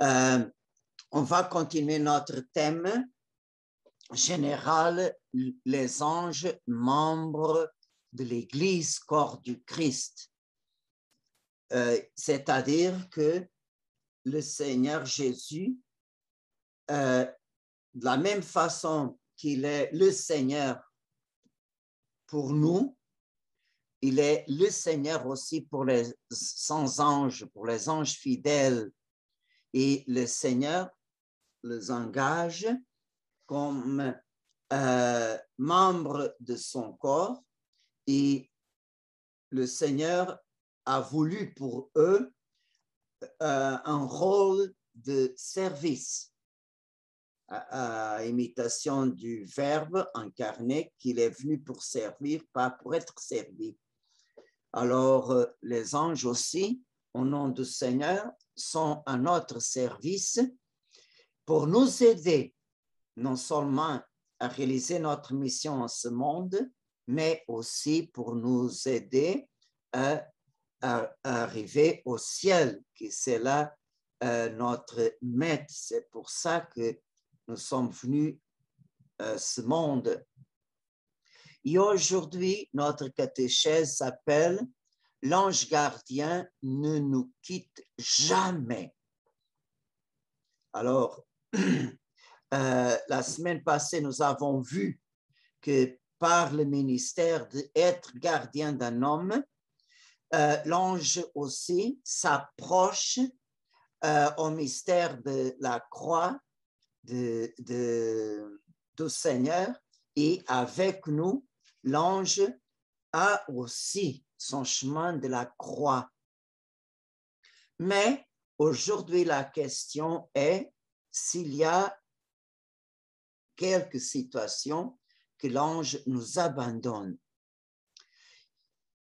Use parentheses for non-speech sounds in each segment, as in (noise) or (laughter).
Euh, on va continuer notre thème général, les anges membres de l'Église, corps du Christ. Euh, c'est-à-dire que le Seigneur Jésus, euh, de la même façon qu'il est le Seigneur pour nous, il est le Seigneur aussi pour les sans anges, pour les anges fidèles. Et le Seigneur les engage comme euh, membres de son corps et le Seigneur a voulu pour eux euh, un rôle de service à, imitation du Verbe incarné qu'il est venu pour servir, pas pour être servi. Alors, euh, les anges aussi, au nom du Seigneur, sont à notre service pour nous aider non seulement à réaliser notre mission en ce monde, mais aussi pour nous aider à, arriver au ciel, qui c'est là euh, notre maître. C'est pour ça que nous sommes venus à ce monde. Et aujourd'hui, notre catéchèse s'appelle L'ange gardien ne nous quitte jamais. Alors, (clears throat) euh, la semaine passée, nous avons vu que par le ministère d'être gardien d'un homme, euh, l'ange aussi s'approche euh, au mystère de la croix de, de, du Seigneur et avec nous, l'ange a aussi son chemin de la croix. Mais aujourd'hui, la question est s'il y a quelques situations que l'ange nous abandonne.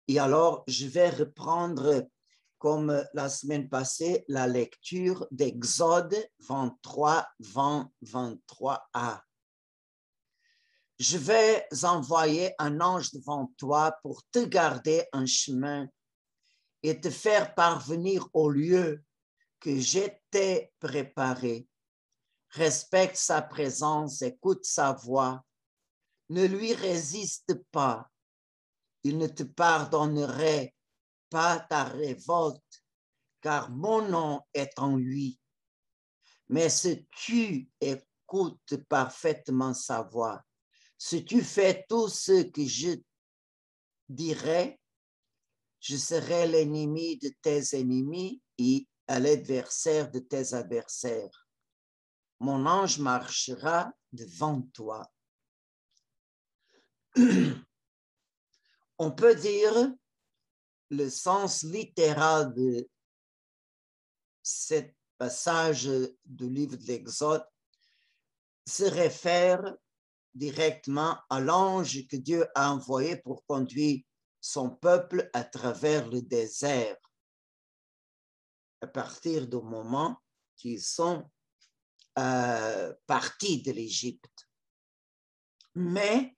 Et alors, je vais reprendre comme la semaine passée, la lecture d'Exode 23, 20, 23a. Je vais envoyer un ange devant toi pour te garder un chemin et te faire parvenir au lieu que j'étais préparé. Respecte sa présence, écoute sa voix, ne lui résiste pas. Il ne te pardonnerait pas ta révolte, car mon nom est en lui. Mais si tu écoutes parfaitement sa voix, si tu fais tout ce que je dirai, je serai l'ennemi de tes ennemis et l'adversaire de tes adversaires. Mon ange marchera devant toi. (clears throat) On peut dire le sens littéral de ce passage du livre de l'Exode se réfère directement à l'ange que Dieu a envoyé pour conduire son peuple à travers le désert à partir du moment qu'ils sont euh, partis de l'Égypte. Mais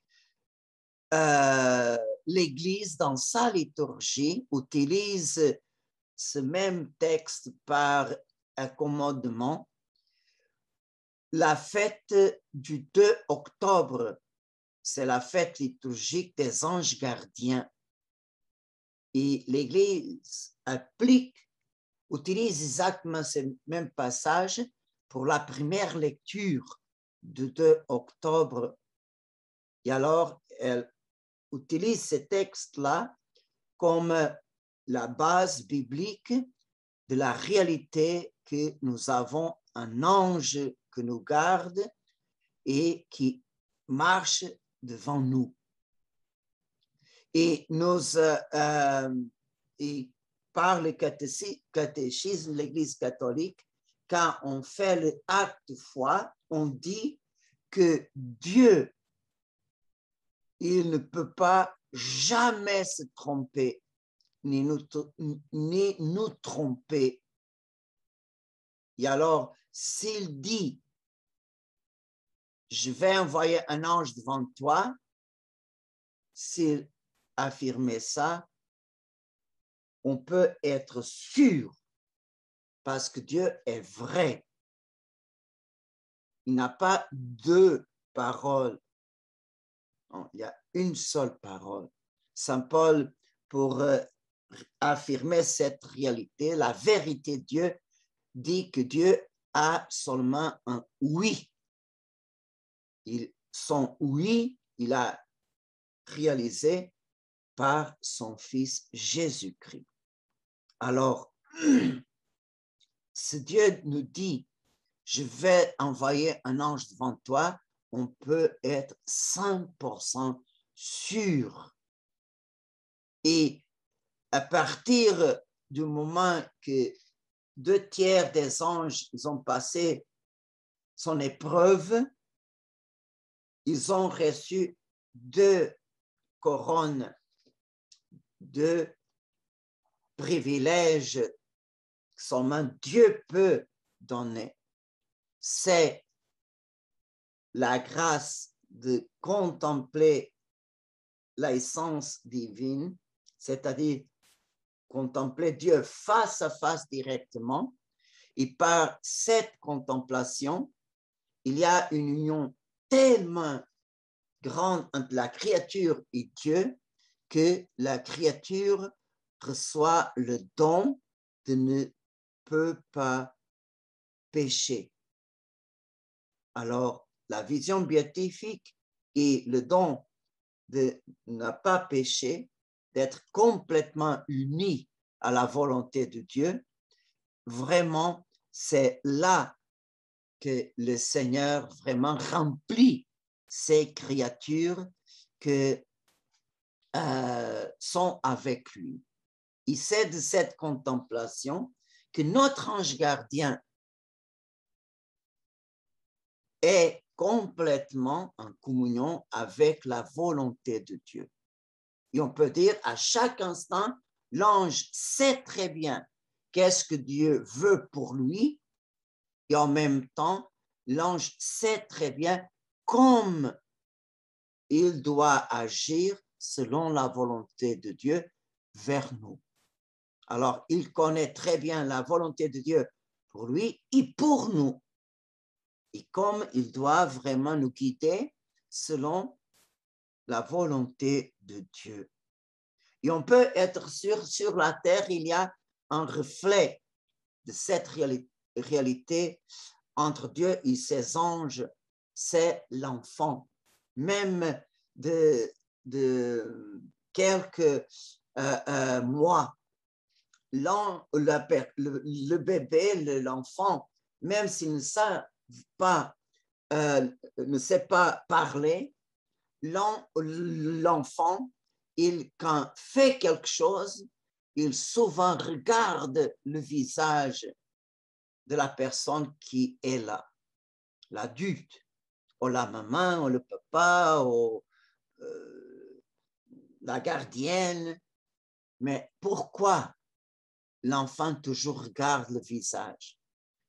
euh, l'Église, dans sa liturgie, utilise ce même texte par accommodement. La fête du 2 octobre, c'est la fête liturgique des anges gardiens. Et l'Église applique, utilise exactement ce même passage pour la première lecture du 2 octobre. Et alors, elle utilise ce texte-là comme la base biblique de la réalité que nous avons un ange que nous garde et qui marche devant nous. Et euh, euh, et par le catéchisme l'Église catholique, quand on fait l'acte de foi, on dit que Dieu il ne peut pas jamais se tromper, ni nous, ni nous tromper. Et alors, s'il dit, je vais envoyer un ange devant toi, s'il affirmait ça, on peut être sûr parce que Dieu est vrai. Il n'a pas deux paroles. il y a une seule parole. Saint Paul, pour euh, affirmer cette réalité, la vérité de Dieu, dit que Dieu a seulement un oui. Il, son oui, il a réalisé par son Fils Jésus-Christ. Alors, (clears throat) si Dieu nous dit, je vais envoyer un ange devant toi, on peut être 100% sûr. Et à partir du moment que deux tiers des anges ont passé son épreuve, ils ont reçu deux couronnes, deux privilèges que seulement Dieu peut donner. C'est la grâce de contempler l'essence divine, c'est-à-dire contempler Dieu face à face directement. Et par cette contemplation, il y a une union tellement grande entre la créature et Dieu que la créature reçoit le don de ne peut pas pécher. Alors, la vision béatifique et le don de ne pas pécher, d'être complètement uni à la volonté de Dieu, vraiment, c'est là que le Seigneur vraiment remplit ces créatures que euh, sont avec lui. Il sait de cette contemplation que notre ange gardien est complètement en communion avec la volonté de Dieu. Et on peut dire à chaque instant, l'ange sait très bien qu'est-ce que Dieu veut pour lui et en même temps, l'ange sait très bien comme il doit agir selon la volonté de Dieu vers nous. Alors, il connaît très bien la volonté de Dieu pour lui et pour nous. Et comme il doit vraiment nous guider selon la volonté de Dieu. Et on peut être sûr, sur la terre, il y a un reflet de cette réalité entre Dieu et ses anges, c'est l'enfant. Même de, de quelques euh, euh, mois, le, le, bébé, l'enfant, même s'il ne sait pas, euh, ne sait pas parler, l'enfant, il, quand fait quelque chose, il souvent regarde le visage de la personne qui est là, l'adulte, ou la maman, ou le papa, ou euh, la gardienne. Mais pourquoi l'enfant toujours regarde le visage?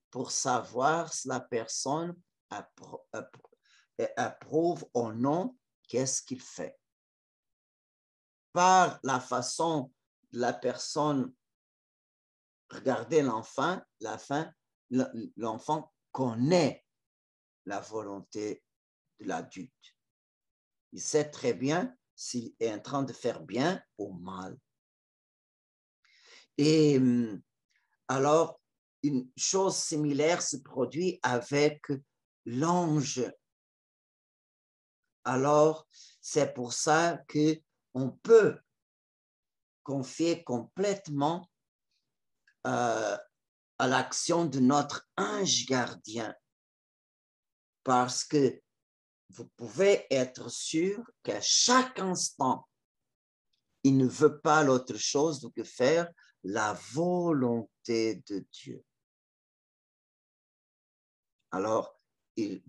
Pour savoir si la personne approuve ou non qu'est-ce qu'il fait. Par la façon de la personne regarder l'enfant, l'enfant connaît la volonté de l'adulte. Il sait très bien s'il est en train de faire bien ou mal. Et hum, alors, une chose similaire se produit avec l'ange alors c'est pour ça que on peut confier complètement euh, à l'action de notre ange gardien parce que vous pouvez être sûr qu'à chaque instant, il ne veut pas l'autre chose que faire la volonté de Dieu. Alors, il,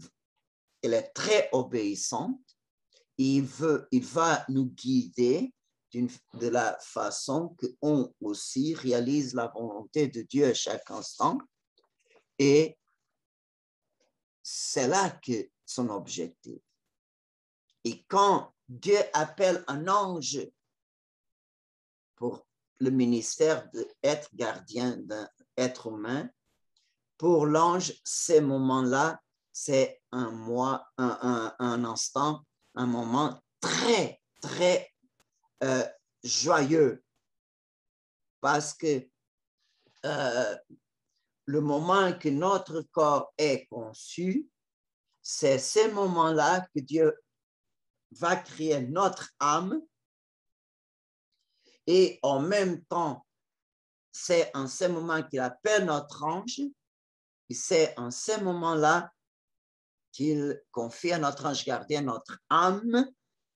est très obéissante. Il, veut, il va nous guider de la façon qu'on aussi réalise la volonté de Dieu à chaque instant. Et c'est là que son objectif. Et quand Dieu appelle un ange pour le ministère d'être gardien être humain, pour l'ange, ces moments-là, c'est un mois, un, un, instant, un moment très, très euh, joyeux. Parce que euh, le moment que notre corps est conçu, c'est ces moments-là que Dieu va créer notre âme et en même temps, c'est en ce moment qu'il appelle notre ange et c'est en ce moment-là qu'il confie à notre ange gardien notre âme.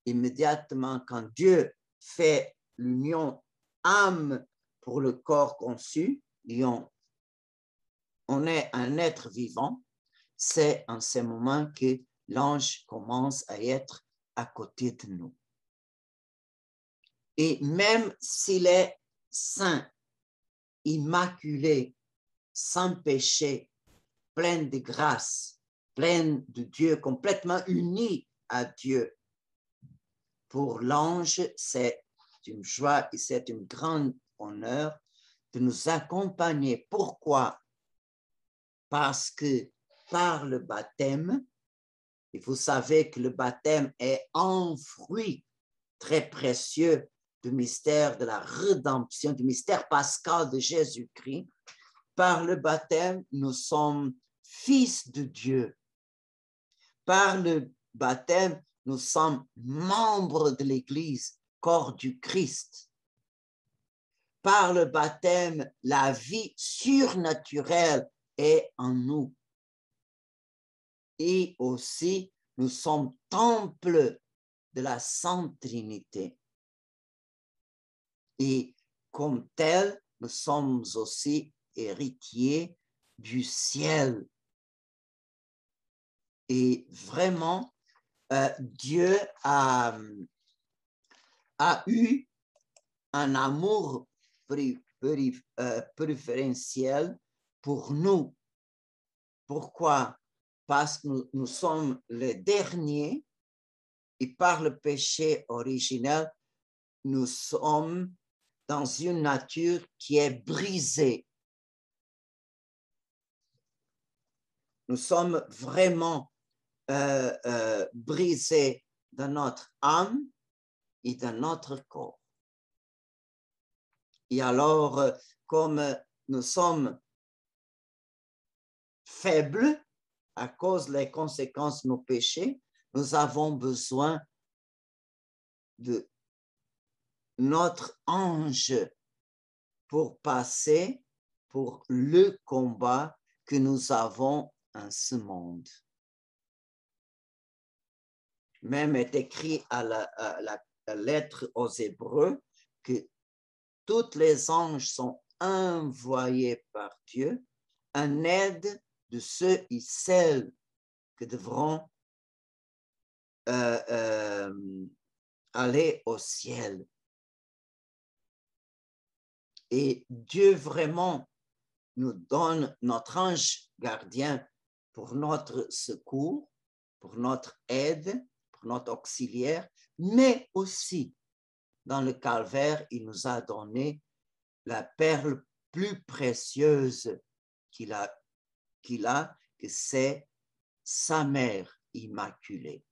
Immédiatement, quand Dieu fait l'union âme pour le corps conçu, on est un être vivant, c'est en ce moment que l'ange commence à être à côté de nous. Et même s'il est saint, immaculé, sans péché, plein de grâce, plein de Dieu, complètement uni à Dieu, pour l'ange, c'est une joie et c'est un grand honneur de nous accompagner. Pourquoi? Parce que par le baptême, et vous savez que le baptême est un fruit très précieux du mystère de la rédemption, du mystère pascal de Jésus-Christ. Par le baptême, nous sommes fils de Dieu. Par le baptême, nous sommes membres de l'Église, corps du Christ. Par le baptême, la vie surnaturelle est en nous et aussi nous sommes temple de la Sainte Trinité. Et comme tel, nous sommes aussi héritiers du ciel. Et vraiment, euh, Dieu a, eu un amour euh, préférentiel pour nous. Pourquoi? parce que nous, sommes les derniers et par le péché originel, nous sommes dans une nature qui est brisée. Nous sommes vraiment euh, euh, brisés dans notre âme et dans notre corps. Et alors, euh, comme nous sommes faibles, à cause des conséquences de nos péchés, nous avons besoin de notre ange pour passer pour le combat que nous avons en ce monde. Même est écrit à la, lettre aux Hébreux que tous les anges sont envoyés par Dieu en aide de ceux et celles qui devront euh, euh, aller au ciel. Et Dieu vraiment nous donne notre ange gardien pour notre secours, pour notre aide, notre auxiliaire, mais aussi dans le calvaire, il nous a donné la perle plus précieuse qu'il a qu'il a, que c'est sa mère immaculée.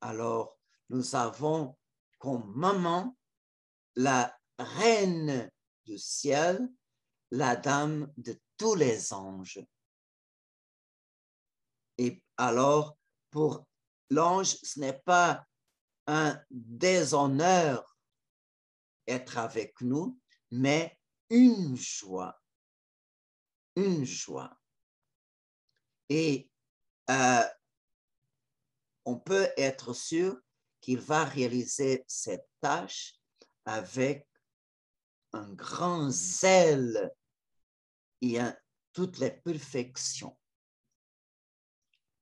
Alors, nous avons comme maman la reine du ciel, la dame de tous les anges. Et alors, pour l'ange, ce n'est pas un déshonneur être avec nous, mais une joie une joie. Et euh, on peut être sûr qu'il va réaliser cette tâche avec un grand zèle et toutes les perfections.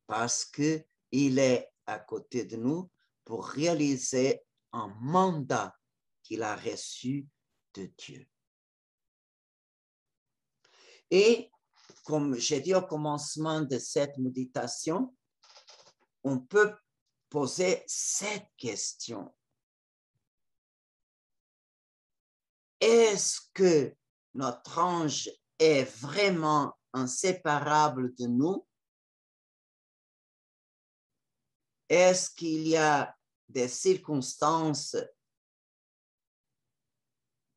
Parce qu'il est à côté de nous pour réaliser un mandat qu'il a reçu de Dieu. Et comme j'ai dit au commencement de cette méditation, on peut poser cette question. Est-ce que notre ange est vraiment inséparable de nous? Est-ce qu'il y a des circonstances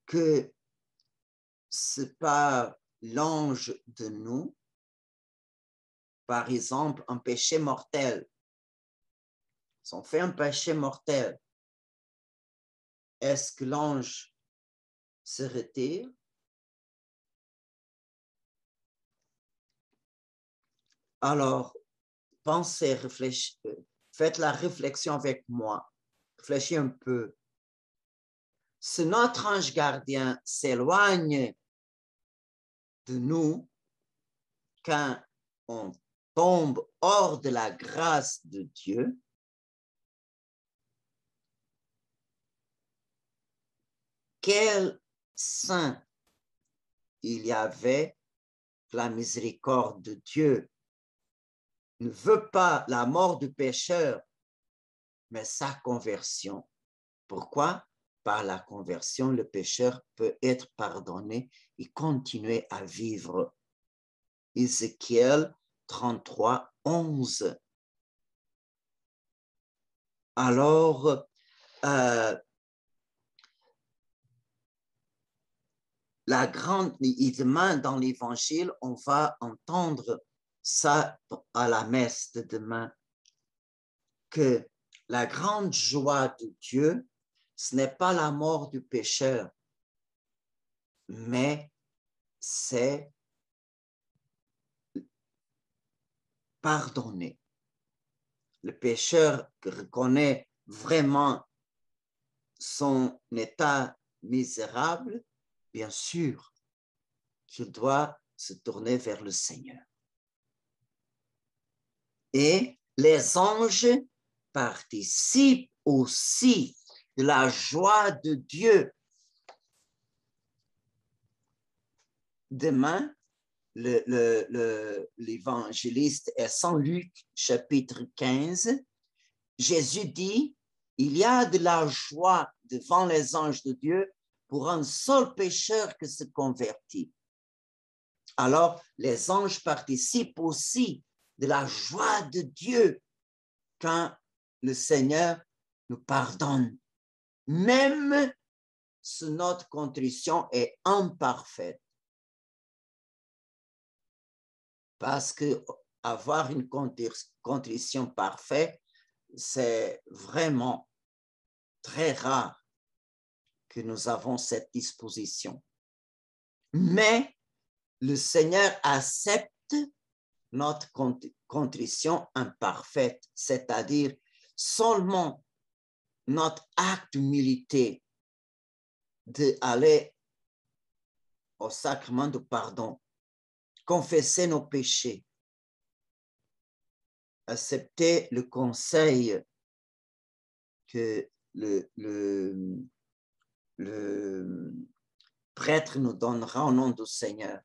que c'est pas l'ange de nous? Par exemple, un péché mortel? Si on fait un péché mortel, est-ce que l'ange se retire? Alors, pensez, réfléchissez, faites la réflexion avec moi. Réfléchissez un peu. Si notre ange gardien s'éloigne de nous quand on tombe hors de la grâce de Dieu, quel saint il y avait la miséricorde de Dieu? Ne veut pas la mort du pécheur, mais sa conversion. Pourquoi? Par la conversion, le pécheur peut être pardonné et continuer à vivre. Ézéchiel 33, 11. Alors, euh, la grande, demain dans l'évangile, on va entendre ça à la messe de demain, que la grande joie de Dieu, ce n'est pas la mort du pécheur, mais c'est pardonner. Le pécheur reconnaît vraiment son état misérable, bien sûr qu'il doit se tourner vers le Seigneur. Et les anges participent aussi de la joie de Dieu. Demain, l'évangéliste est Saint Luc, chapitre 15. Jésus dit, il y a de la joie devant les anges de Dieu pour un seul pécheur qui se convertit. Alors, les anges participent aussi de la joie de Dieu quand le Seigneur nous pardonne, même si notre contrition est imparfaite. Parce que avoir une contrition parfaite, c'est vraiment très rare que nous avons cette disposition. Mais le Seigneur accepte notre contrition imparfaite, c'est-à-dire seulement notre acte d'humilité d'aller au sacrement de pardon, confesser nos péchés, accepter le conseil que le prêtre nous donnera au nom du Seigneur.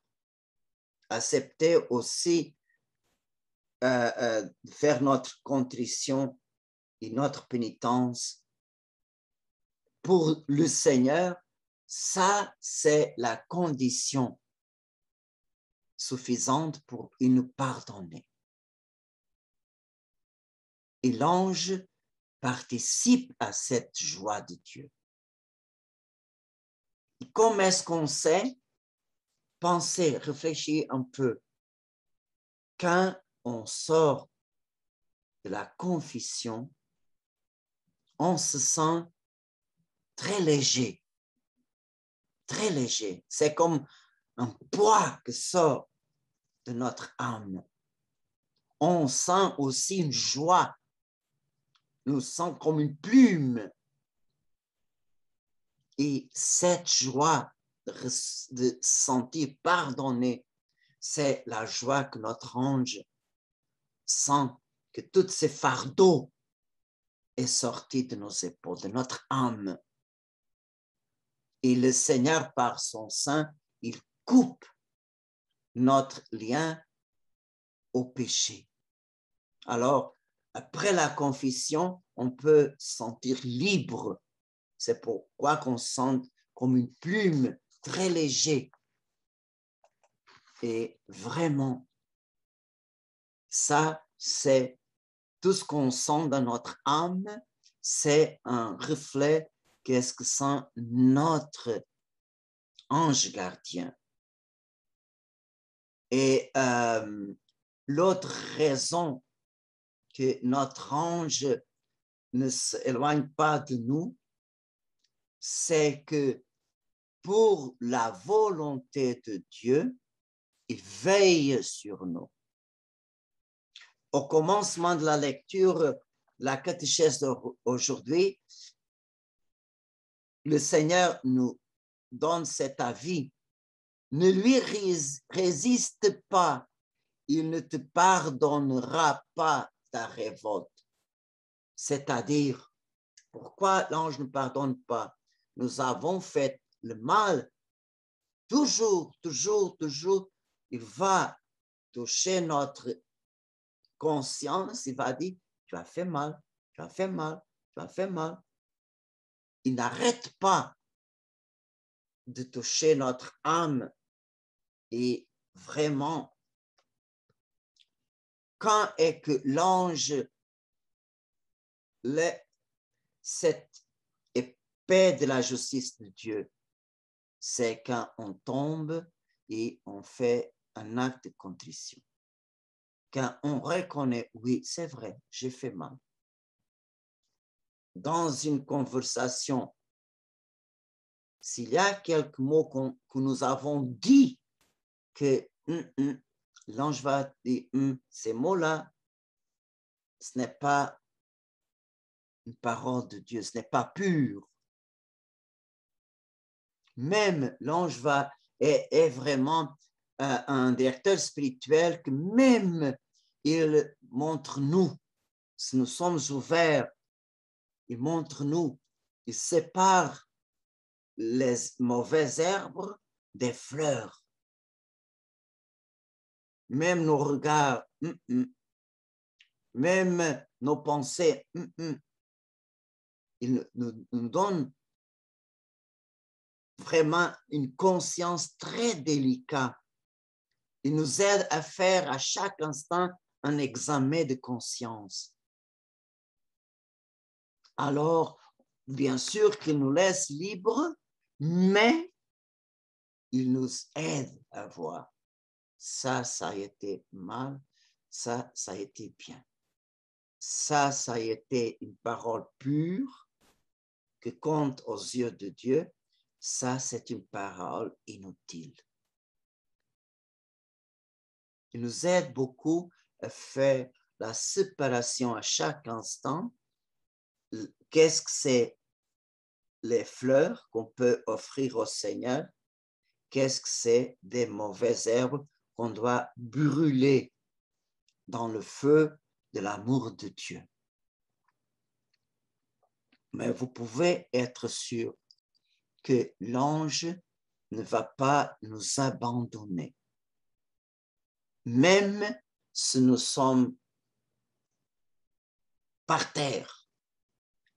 Accepter aussi euh, euh, faire notre contrition et notre pénitence pour le Seigneur, ça, c'est la condition suffisante pour nous pardonner. Et l'ange participe à cette joie de Dieu. Comment est-ce qu'on sait? Pensez, réfléchissez un peu. Quand on sort de la confession, on se sent très léger, très léger. C'est comme un poids qui sort de notre âme. On sent aussi une joie. Nous sent comme une plume. Et cette joie de sentir pardonné, c'est la joie que notre ange que tous ces fardeaux est sorti de nos épaules, de notre âme. Et le Seigneur, par son sein, il coupe notre lien au péché. Alors, après la confession, on peut sentir libre. C'est pourquoi qu'on sent comme une plume très léger Et vraiment, ça, c'est tout ce qu'on sent dans notre âme, c'est un reflet qu'est-ce que sent notre ange gardien. Et euh, l'autre raison que notre ange ne s'éloigne pas de nous, c'est que pour la volonté de Dieu, il veille sur nous. Au commencement de la lecture, la catéchèse d'aujourd'hui, le Seigneur nous donne cet avis. Ne lui résiste pas, il ne te pardonnera pas ta révolte. C'est-à-dire, pourquoi l'ange ne pardonne pas? Nous avons fait le mal. Toujours, toujours, toujours, il va toucher notre conscience, il va dire, tu as fait mal, tu as fait mal, tu as fait mal. Il n'arrête pas de toucher notre âme et vraiment, quand est que l'ange, cette épée de la justice de Dieu, c'est quand on tombe et on fait un acte de contrition. Quand on reconnaît, oui, c'est vrai, j'ai fait mal. Dans une conversation, s'il y a quelques mots que nous avons dit que hum, hum, l'ange va dire, hum, ces mots-là, ce n'est pas une parole de Dieu, ce n'est pas pur même l'ange va est, vraiment euh, un directeur spirituel que même il montre nous, si nous sommes ouverts, il montre nous, il sépare les mauvaises herbes des fleurs. Même nos regards, hum, hum, même nos pensées, hum, il nous, nous donne vraiment une conscience très délicate. Il nous aide à faire à chaque instant un examen de conscience. Alors, bien sûr qu'il nous laisse libres, mais il nous aide à voir. Ça, ça a été mal, ça, ça a été bien. Ça, ça a été une parole pure que compte aux yeux de Dieu ça, c'est une parole inutile. Il nous aide beaucoup à faire la séparation à chaque instant. Qu'est-ce que c'est les fleurs qu'on peut offrir au Seigneur? Qu'est-ce que c'est des mauvaises herbes qu'on doit brûler dans le feu de l'amour de Dieu? Mais vous pouvez être sûr que l'ange ne va pas nous abandonner. Même si nous sommes par terre,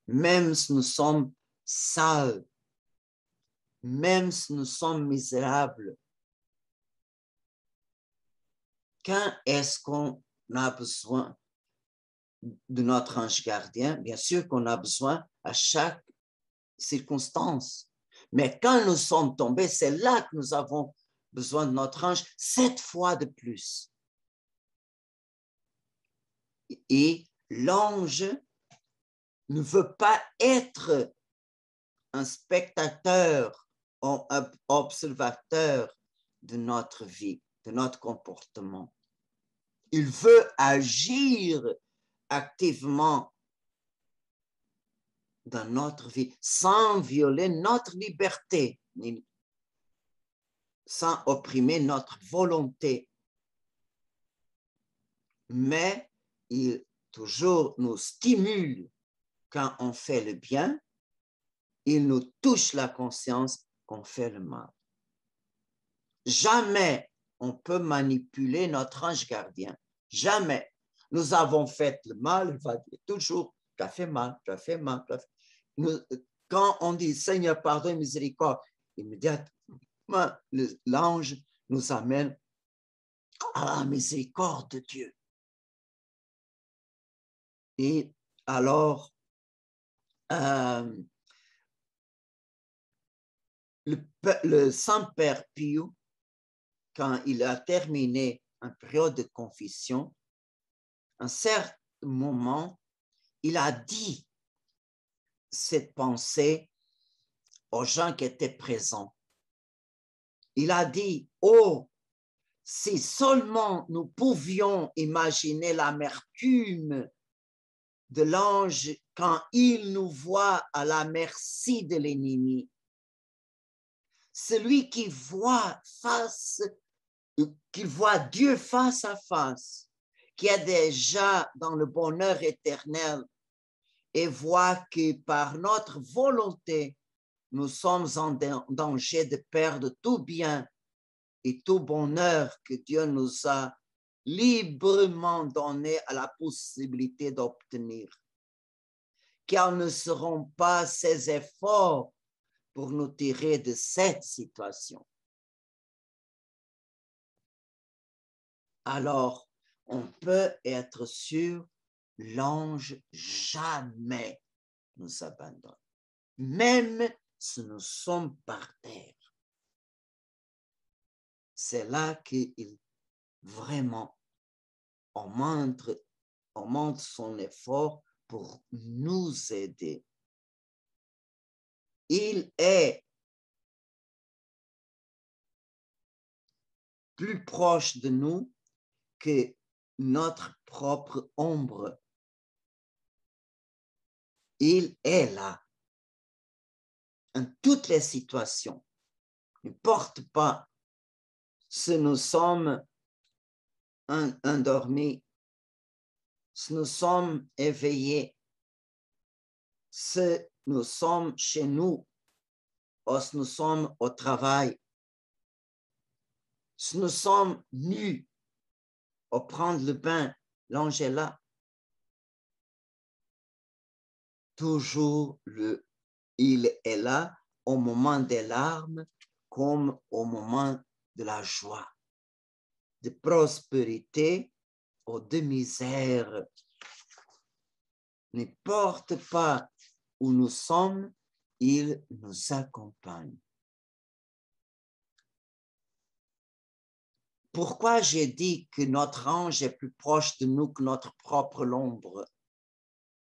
même si nous sommes sales, même si nous sommes misérables, quand est-ce qu'on a besoin de notre ange gardien? Bien sûr qu'on a besoin à chaque circonstance. Mais quand nous sommes tombés, c'est là que nous avons besoin de notre ange sept fois de plus. Et l'ange ne veut pas être un spectateur ou un observateur de notre vie, de notre comportement. Il veut agir activement dans notre vie sans violer notre liberté, sans opprimer notre volonté. Mais il toujours nous stimule quand on fait le bien, il nous touche la conscience qu'on fait le mal. Jamais on peut manipuler notre ange gardien. Jamais. Nous avons fait le mal, il va dire toujours, tu as fait mal, tu as fait mal, quand on dit Seigneur, pardon, miséricorde, l'ange nous amène à la miséricorde de Dieu. Et alors, euh, le, Saint-Père Pio, quand il a terminé une période de confession, un certain moment, il a dit cette pensée aux gens qui étaient présents. Il a dit, oh, si seulement nous pouvions imaginer l'amertume de l'ange quand il nous voit à la merci de l'ennemi. Celui qui voit face, qui voit Dieu face à face, qui est déjà dans le bonheur éternel et voit que par notre volonté, nous sommes en danger de perdre tout bien et tout bonheur que Dieu nous a librement donné à la possibilité d'obtenir. Car ne seront pas ces efforts pour nous tirer de cette situation. Alors, on peut être sûr, l'ange jamais nous abandonne, même si nous sommes par terre. C'est là qu'il vraiment, on montre, on montre son effort pour nous aider. Il est plus proche de nous que notre propre ombre. Il est là en toutes les situations. Ne porte pas si nous sommes endormis, si nous sommes éveillés, si nous sommes chez nous, ou si nous sommes au travail, si nous sommes nus, ou prendre le bain, l'ange est là. Toujours le, il est là au moment des larmes comme au moment de la joie de prospérité ou de misère. N'importe pas où nous sommes, il nous accompagne. Pourquoi j'ai dit que notre ange est plus proche de nous que notre propre ombre?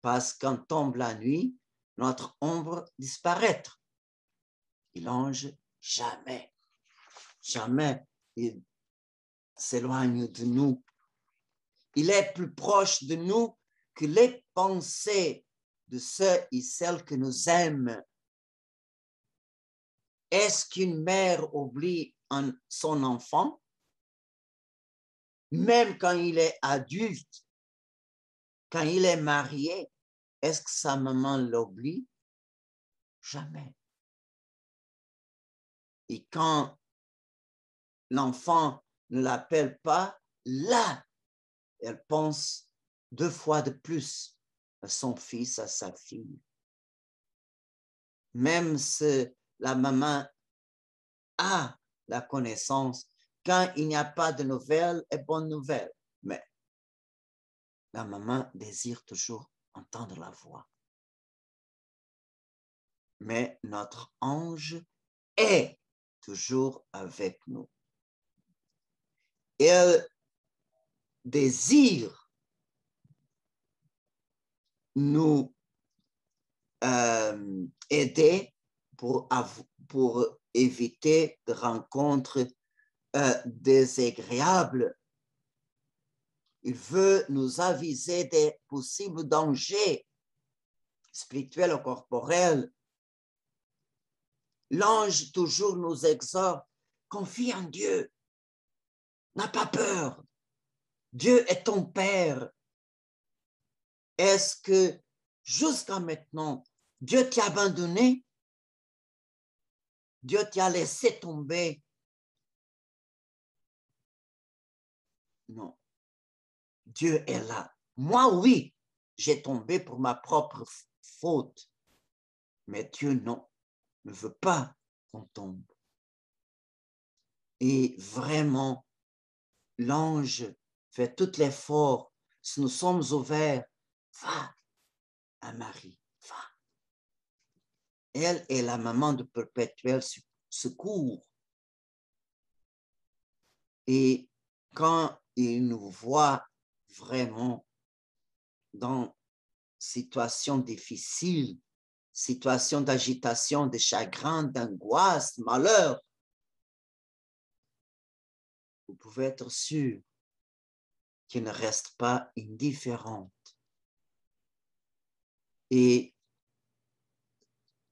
Parce qu'en tombe la nuit, notre ombre disparaît. Et l'ange, jamais, jamais, il s'éloigne de nous. Il est plus proche de nous que les pensées de ceux et celles que nous aiment. Est-ce qu'une mère oublie son enfant, même quand il est adulte, quand il est marié, est-ce que sa maman l'oublie? Jamais. Et quand l'enfant ne l'appelle pas là. Elle pense deux fois de plus à son fils, à sa fille. Même si la maman a la connaissance, quand il n'y a pas de nouvelles et bonnes nouvelles, mais la maman désire toujours entendre la voix. Mais notre ange est toujours avec nous elle désire nous euh, aider pour, pour éviter de rencontres euh, désagréables. Il veut nous aviser des possibles dangers spirituels ou corporels. L'ange toujours nous exhorte, confie en Dieu, N'as pas peur. Dieu est ton Père. Est-ce que jusqu'à maintenant, Dieu t'a abandonné? Dieu t'a laissé tomber? Non. Dieu est là. Moi, oui, j'ai tombé pour ma propre faute. Mais Dieu, non, ne veut pas qu'on tombe. Et vraiment, l'ange fait tout l'effort. Si nous sommes ouverts, va à Marie, va. Elle est la maman de perpétuel secours. Et quand il nous voit vraiment dans situation difficile, situation d'agitation, de chagrin, d'angoisse, malheur, vous pouvez être sûr qu'il ne reste pas indifférente. Et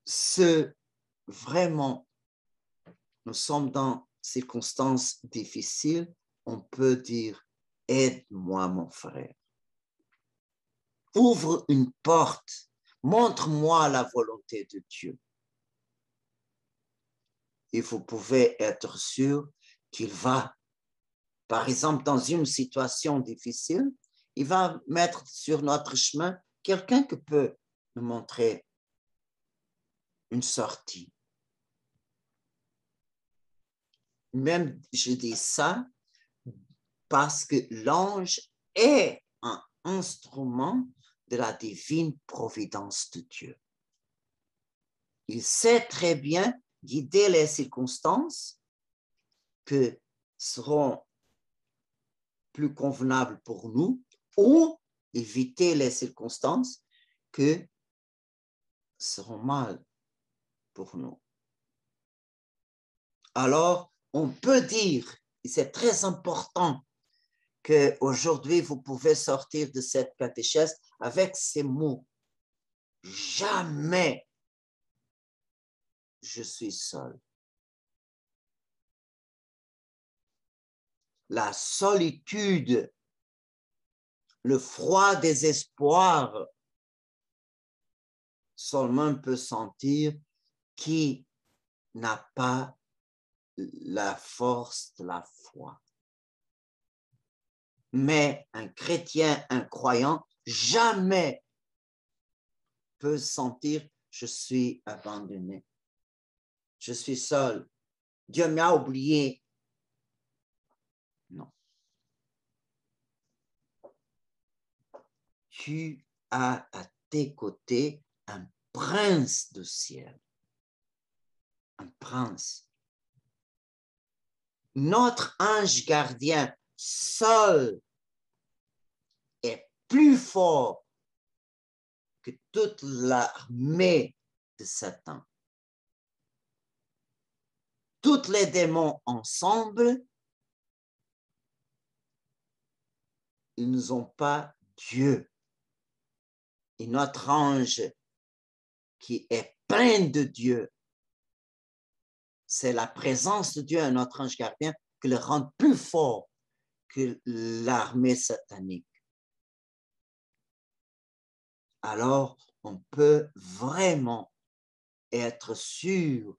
ce, vraiment, nous sommes dans circonstances difficiles, on peut dire, aide-moi mon frère. Ouvre une porte, montre-moi la volonté de Dieu. Et vous pouvez être sûr qu'il va par exemple, dans une situation difficile, il va mettre sur notre chemin quelqu'un qui peut nous montrer une sortie. Même, je dis ça parce que l'ange est un instrument de la divine providence de Dieu. Il sait très bien guider les circonstances que seront plus convenable pour nous ou éviter les circonstances que seront mal pour nous. Alors, on peut dire, et c'est très important, qu'aujourd'hui, vous pouvez sortir de cette catéchèse avec ces mots. Jamais je suis seul. la solitude, le froid des espoirs, seulement peut sentir qui n'a pas la force de la foi. Mais un chrétien, un croyant, jamais peut sentir je suis abandonné. Je suis seul. Dieu m'a oublié. Non. Tu as à tes côtés un prince de ciel. Un prince. Notre ange gardien seul plus fort que toute l'armée de Satan. Toutes les démons ensemble ils n'ont pas Dieu. Et notre ange qui est plein de Dieu, c'est la présence de Dieu à notre ange gardien qui le rend plus fort que l'armée satanique. Alors, on peut vraiment être sûr,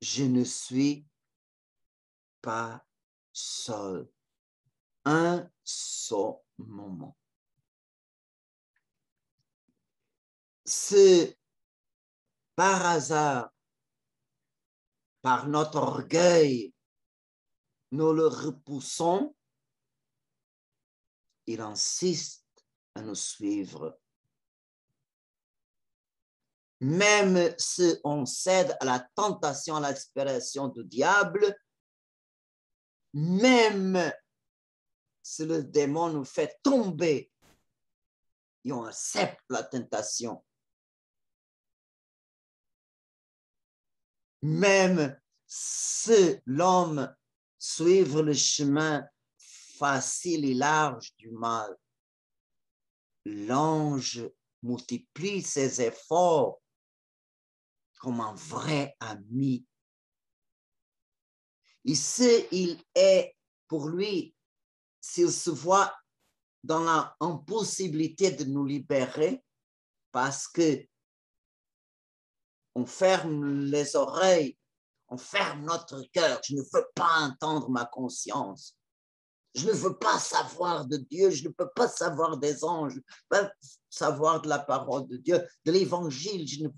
je ne suis pas seul un seul moment. C'est par hasard, par notre orgueil, nous le repoussons, il insiste à nous suivre. Même si on cède à la tentation, à l'aspiration du diable, même si le démon nous fait tomber et on accepte la tentation. Même si l'homme suit le chemin facile et large du mal, l'ange multiplie ses efforts comme un vrai ami. Ici, il est pour lui s'il se voit dans l'impossibilité de nous libérer parce que on ferme les oreilles, on ferme notre cœur. Je ne veux pas entendre ma conscience. Je ne veux pas savoir de Dieu, je ne peux pas savoir des anges, je ne pas savoir de la parole de Dieu, de l'évangile.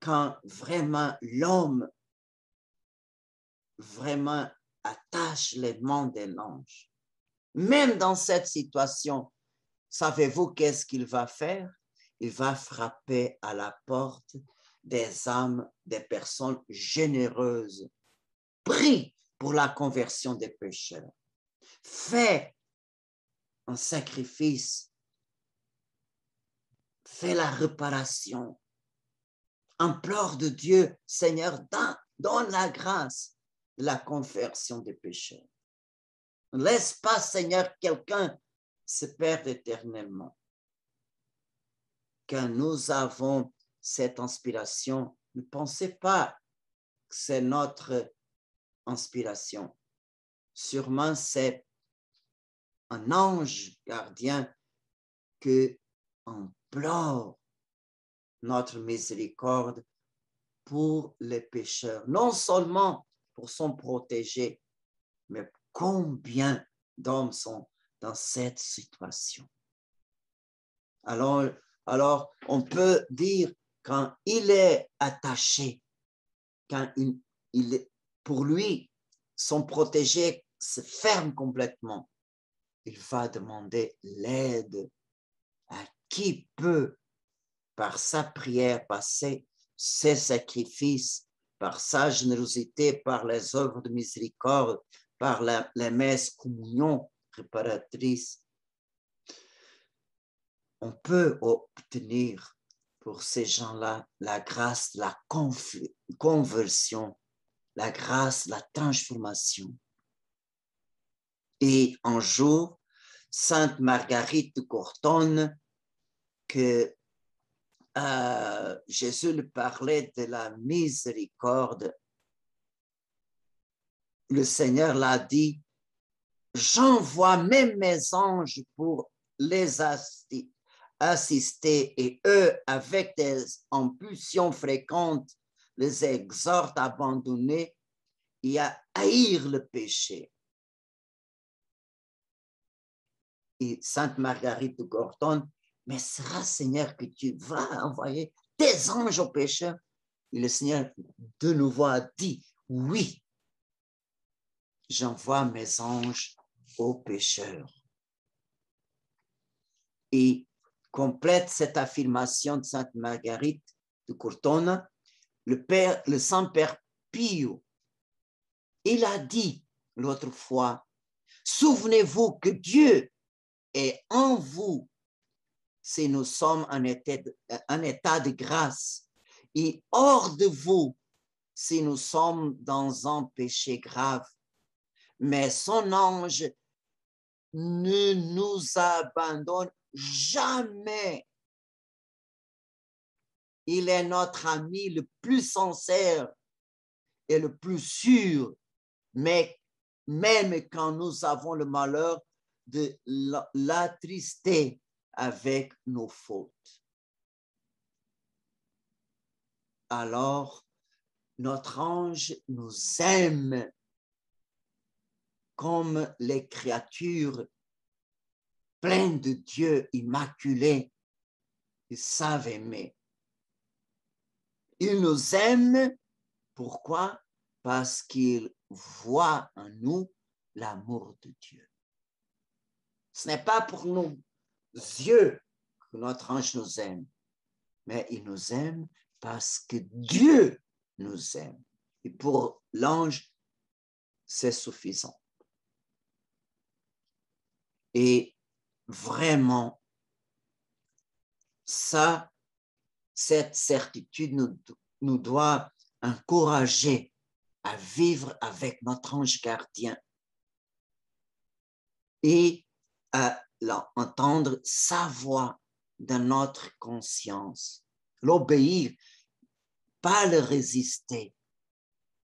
Quand vraiment l'homme vraiment attache les mains d'un ange. Même dans cette situation, savez-vous qu'est-ce qu'il va faire? Il va frapper à la porte des âmes, des personnes généreuses. Prie pour la conversion des pécheurs. Fais un sacrifice. Fais la réparation. Implore de Dieu, Seigneur, donne la grâce de la conversion des pécheurs. Laisse pas, Seigneur, quelqu'un se perdre éternellement. Quand nous avons cette inspiration, ne pensez pas que c'est notre inspiration. Sûrement, c'est un ange gardien que implore notre miséricorde pour les pécheurs, non seulement pour s'en protéger, mais combien d'hommes sont dans cette situation. Alors, alors, on peut dire quand il est attaché, quand il, est, pour lui, son protégé se ferme complètement, il va demander l'aide à qui peut, par sa prière, passer ses sacrifices, par sa générosité, par les œuvres de miséricorde, par la, la messe communion réparatrice. On peut obtenir pour ces gens-là la grâce la conversion, la grâce la transformation. Et un jour, Sainte Marguerite de Courtonne, que euh, Jésus lui parlait de la miséricorde, le Seigneur l'a dit, j'envoie même mes anges pour les assister et eux, avec des impulsions fréquentes, les exhortent à abandonner et à haïr le péché. Et Sainte Marguerite de Gorton, mais sera Seigneur que tu vas envoyer des anges aux pécheurs? Et le Seigneur de nouveau a dit, oui, j'envoie mes anges aux pécheurs. Et complète cette affirmation de Sainte Marguerite de Courtonne, le, père, le Saint-Père Pio. Il a dit l'autre fois, souvenez-vous que Dieu est en vous si nous sommes en état, de, en état de grâce et hors de vous si nous sommes dans un péché grave. Mais son ange ne nous abandonne Jamais. Il est notre ami le plus sincère et le plus sûr, mais même quand nous avons le malheur de l'attrister avec nos fautes. Alors, notre ange nous aime comme les créatures plein de Dieu, immaculé, ils savent aimer. Ils nous aiment. Pourquoi? Parce qu'ils voient en nous l'amour de Dieu. Ce n'est pas pour nos yeux que notre ange nous aime, mais il nous aime parce que Dieu nous aime. Et pour l'ange, c'est suffisant. Et vraiment, ça, cette certitude nous, nous doit encourager à vivre avec notre ange gardien et à entendre sa voix dans notre conscience, l'obéir, pas le résister,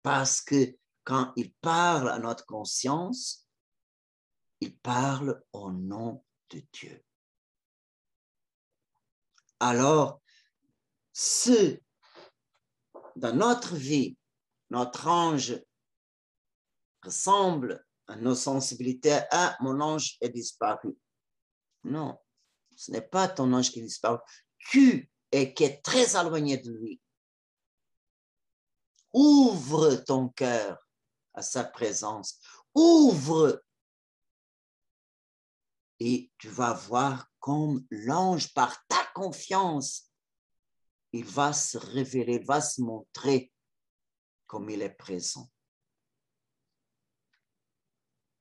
parce que quand il parle à notre conscience, il parle au nom de Dieu. Alors, si dans notre vie, notre ange ressemble à nos sensibilités, ah, mon ange est disparu. Non, ce n'est pas ton ange qui disparu. Tu es qui est très éloigné de lui. Ouvre ton cœur à sa présence. Ouvre et tu vas voir comme l'ange, par ta confiance, il va se révéler, va se montrer comme il est présent.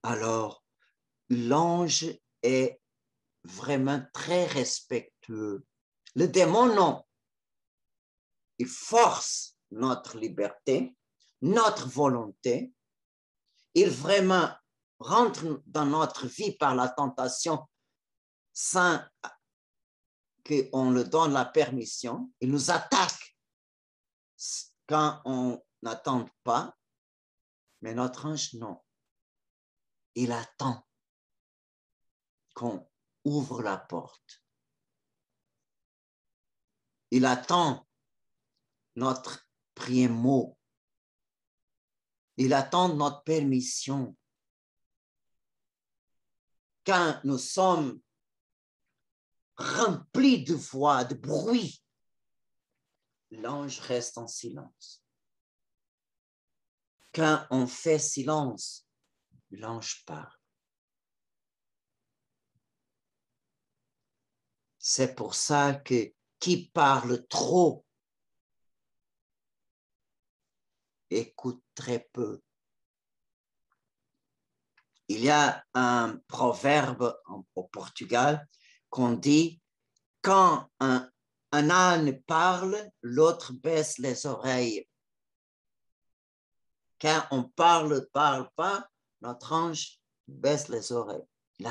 Alors, l'ange est vraiment très respectueux. Le démon, non. Il force notre liberté, notre volonté. Il vraiment rentre dans notre vie par la tentation sans qu'on le donne la permission. Il nous attaque quand on n'attend pas, mais notre ange, non. Il attend qu'on ouvre la porte. Il attend notre prier mot. Il attend notre permission. Quand nous sommes remplis de voix, de bruit, l'ange reste en silence. Quand on fait silence, l'ange parle. C'est pour ça que qui parle trop écoute très peu. Il y a un proverbe au Portugal qu'on dit quand un, un âne parle, l'autre baisse les oreilles. Quand on parle, parle pas, notre ange baisse les oreilles. Il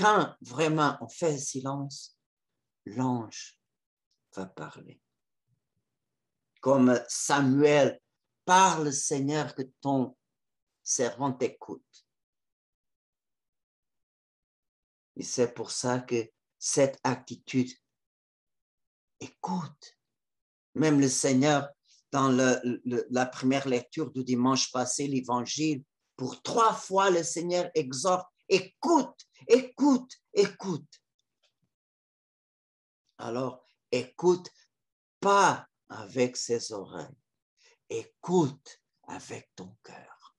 quand vraiment on fait silence, l'ange va parler. Comme Samuel, parle Seigneur que ton servant t'écoute. Et c'est pour ça que cette attitude, écoute, même le Seigneur, dans la première lecture du dimanche passé, l'évangile, pour trois fois le Seigneur exhorte Écoute, écoute, écoute. Alors, écoute pas avec ses oreilles, écoute avec ton cœur.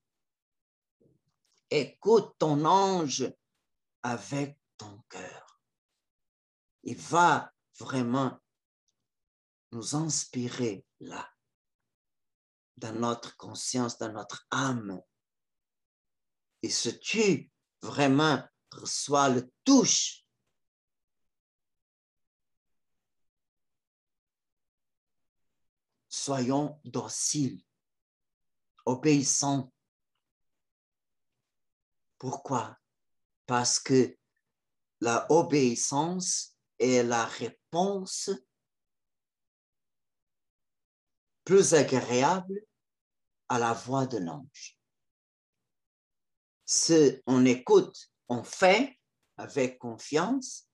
Écoute ton ange avec ton cœur. Il va vraiment nous inspirer là, dans notre conscience, dans notre âme. Et ce tu vraiment reçoit le touche. Soyons dociles, obéissants. Pourquoi? Parce que la obéissance est la réponse plus agréable à la voix de l'ange si on écoute, on fait avec confiance,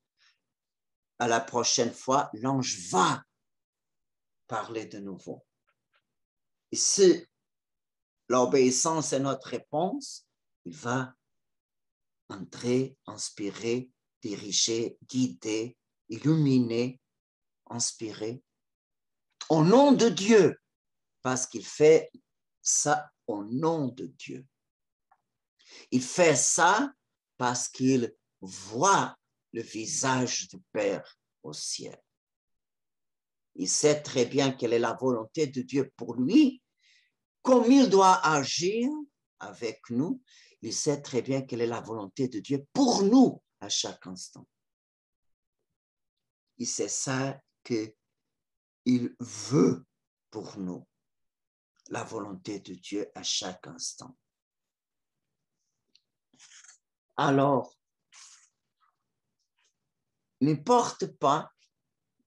à la prochaine fois, l'ange va parler de nouveau. Et si l'obéissance est notre réponse, il va entrer, inspirer, diriger, guider, illuminer, inspirer. Au nom de Dieu, parce qu'il fait ça au nom de Dieu. Il fait ça parce qu'il voit le visage du Père au ciel. Il sait très bien quelle est la volonté de Dieu pour lui, comme il doit agir avec nous. Il sait très bien quelle est la volonté de Dieu pour nous à chaque instant. Et c'est ça qu'il veut pour nous, la volonté de Dieu à chaque instant. Alors, n'importe pas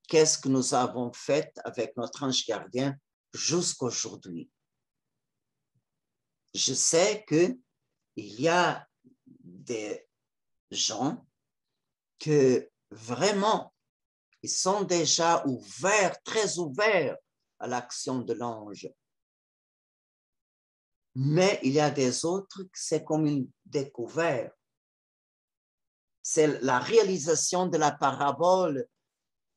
qu'est-ce que nous avons fait avec notre ange gardien jusqu'aujourd'hui. Je sais que il y a des gens que vraiment ils sont déjà ouverts, très ouverts à l'action de l'ange. Mais il y a des autres, c'est comme une découverte c'est la réalisation de la parabole.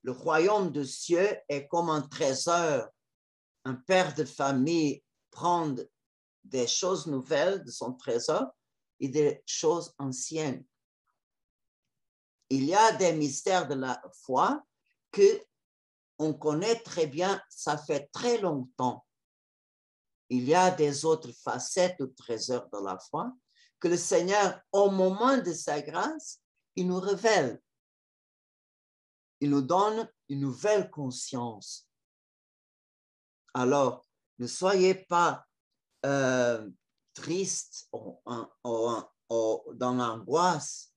Le royaume de cieux est comme un trésor un père de famille prend des choses nouvelles de son trésor et des choses anciennes. Il y a des mystères de la foi que on connaît très bien, ça fait très longtemps. Il y a des autres facettes du trésor de la foi que le Seigneur, au moment de sa grâce, il nous révèle. Il nous donne une nouvelle conscience. Alors, ne soyez pas euh, triste ou, dans l'angoisse.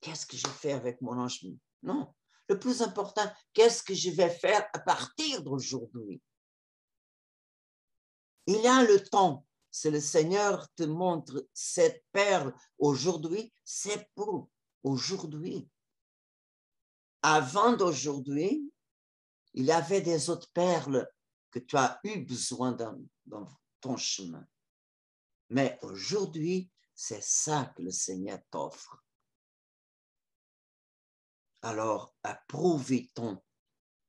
Qu'est-ce que je fais avec mon ange? Non. Le plus important, qu'est-ce que je vais faire à partir d'aujourd'hui? Il y a le temps. Si le Seigneur te montre cette perle aujourd'hui, c'est pour aujourd'hui. Avant d'aujourd'hui, il y avait des autres perles que tu as eu besoin dans, ton chemin. Mais aujourd'hui, c'est ça que le Seigneur t'offre. Alors, approuvez-t-on,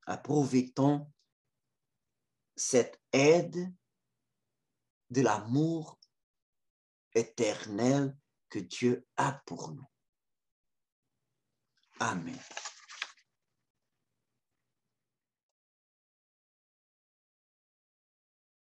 approuvez-t-on cette aide de l'amour éternel que Dieu a pour nous. Amém.